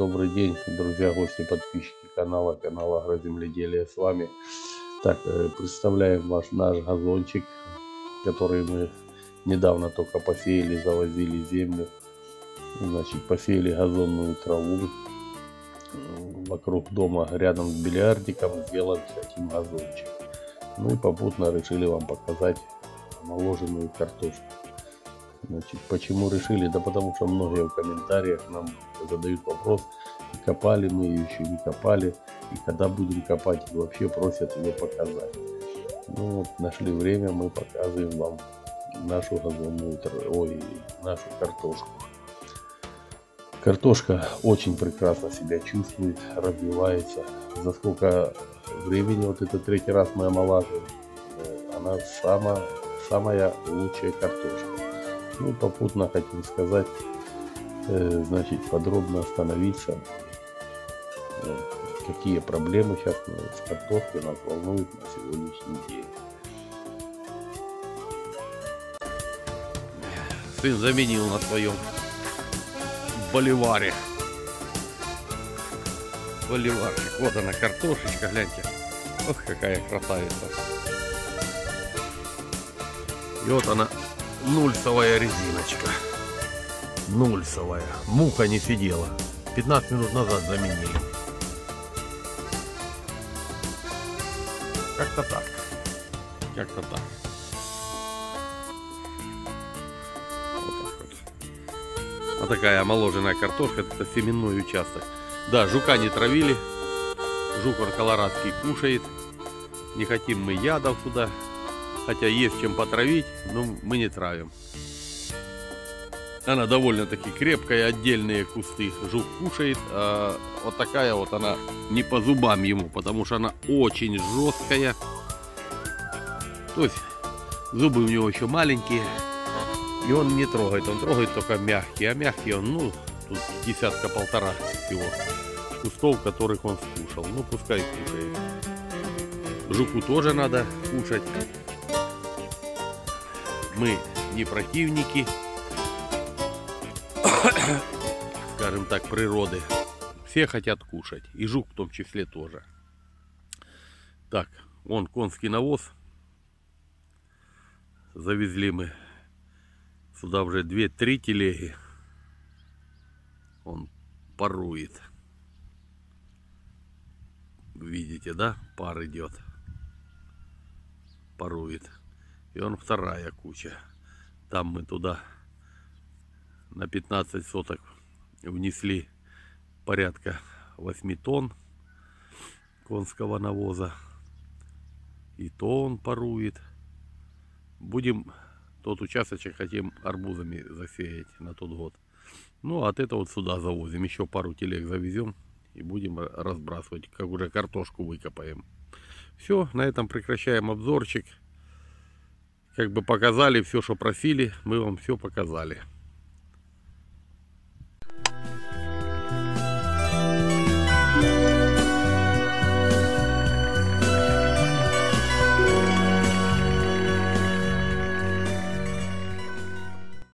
Добрый день, друзья, гости, подписчики канала, канала Агроземледелия с вами. Так, э, представляем ваш наш газончик, который мы недавно только посеяли, завозили землю. Значит, посеяли газонную траву. Вокруг дома, рядом с бильярдиком, сделан хотим газончик. Ну и попутно решили вам показать наложенную картошку. Значит, почему решили? Да потому что многие в комментариях нам задают вопрос, копали мы ее, еще не копали, и когда будем копать, вообще просят ее показать. Ну вот, нашли время, мы показываем вам нашу газонную, ой, нашу картошку. Картошка очень прекрасно себя чувствует, развивается. За сколько времени, вот это третий раз мы омолаживаем, э, она самая, самая лучшая картошка. Ну, попутно хотим сказать, э, значит, подробно остановиться, какие проблемы сейчас с картошкой нас волнуют на сегодняшний день. Сын заменил на своем боливаре. Боливарчик. Вот она, картошечка, гляньте. Ох, какая красавица. И вот она, нульсовая резиночка. Нульсовая. Муха не сидела. 15 минут назад заменили. Как-то так. Как-то так. Вот так вот. Вот такая омоложенная картошка. Это семенной участок. Да, жука не травили. Жук колорадский кушает. Не хотим мы ядов туда Хотя есть чем потравить, но мы не травим. Она довольно-таки крепкая, отдельные кусты жук кушает. А вот такая вот она не по зубам ему, потому что она очень жесткая. То есть зубы у него еще маленькие. И он не трогает, он трогает только мягкие. А мягкие он, ну, тут десятка-полтора всего кустов, которых он скушал. Ну, пускай кушает. Жуку тоже надо кушать мы не противники, скажем так, природы. Все хотят кушать, и жук в том числе тоже. Так, вон конский навоз. Завезли мы сюда уже 2-3 телеги. Он парует. Видите, да? Пар идет. Парует. И он вторая куча. Там мы туда на 15 соток внесли порядка 8 тонн конского навоза. И то он парует. Будем тот участочек хотим арбузами засеять на тот год. Ну, от этого вот сюда завозим. Еще пару телег завезем и будем разбрасывать, как уже картошку выкопаем. Все, на этом прекращаем обзорчик как бы показали все, что просили, мы вам все показали.